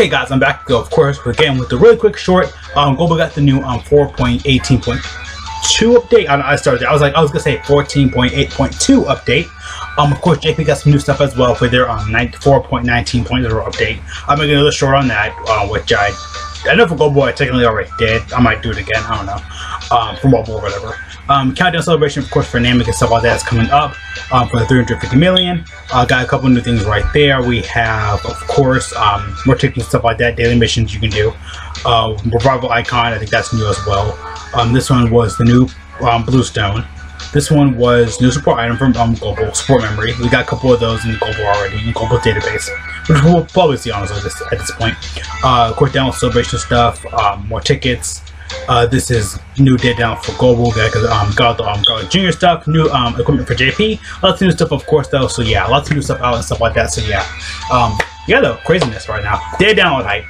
Hey guys, I'm back of course again with the really quick short. Um, Global got the new um 4.18.2 update. I, I started. I was like I was gonna say 14.8.2 update. Um, of course, JP got some new stuff as well for their um 4.19.0 update. I'm gonna making another short on that, uh, which I I know for Global I technically already did. I might do it again. I don't know. Um, for mobile or whatever. Um, countdown celebration, of course, for Namek and stuff like that is coming up um, for the 350 million. Uh, got a couple new things right there. We have, of course, um, more tickets stuff like that, daily missions you can do. Uh, Revival Icon, I think that's new as well. Um, this one was the new um, Bluestone. This one was new support item from um, Global Support Memory. We got a couple of those in Global already, in Global Database, which we'll probably see honestly this, at this point. Uh, of course, down celebration stuff, um, more tickets, uh, this is new data down for global because um got the um junior stuff, new um equipment for JP, lots of new stuff of course though. So yeah, lots of new stuff out and stuff like that. So yeah, um yeah though craziness right now. Data download hype.